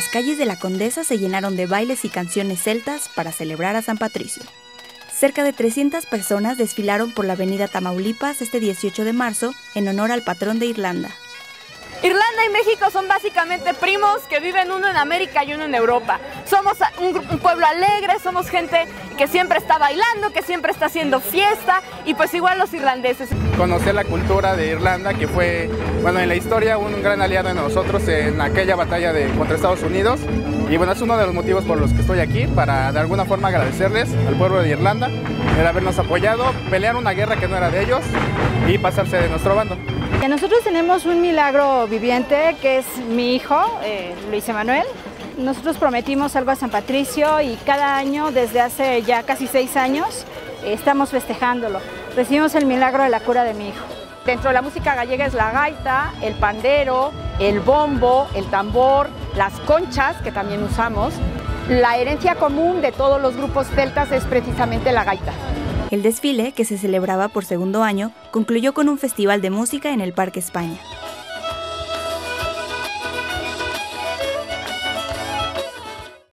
calles de la Condesa se llenaron de bailes y canciones celtas para celebrar a San Patricio. Cerca de 300 personas desfilaron por la avenida Tamaulipas este 18 de marzo en honor al patrón de Irlanda, Irlanda y México son básicamente primos que viven uno en América y uno en Europa. Somos un, pueblo alegre, somos gente que siempre está bailando, que siempre está haciendo fiesta y pues igual los irlandeses. Conocer la cultura de Irlanda que fue, bueno, en la historia un gran aliado de nosotros en aquella batalla de, contra Estados Unidos y bueno, es uno de los motivos por los que estoy aquí, para de alguna forma agradecerles al pueblo de Irlanda por habernos apoyado, pelear una guerra que no era de ellos y pasarse de nuestro bando. Nosotros tenemos un milagro viviente que es mi hijo, eh, Luis Emanuel. Nosotros prometimos algo a San Patricio y cada año, desde hace ya casi seis años, estamos festejándolo. Recibimos el milagro de la cura de mi hijo. Dentro de la música gallega es la gaita, el pandero, el bombo, el tambor, las conchas, que también usamos. La herencia común de todos los grupos celtas es precisamente la gaita. El desfile, que se celebraba por segundo año, concluyó con un festival de música en el Parque España.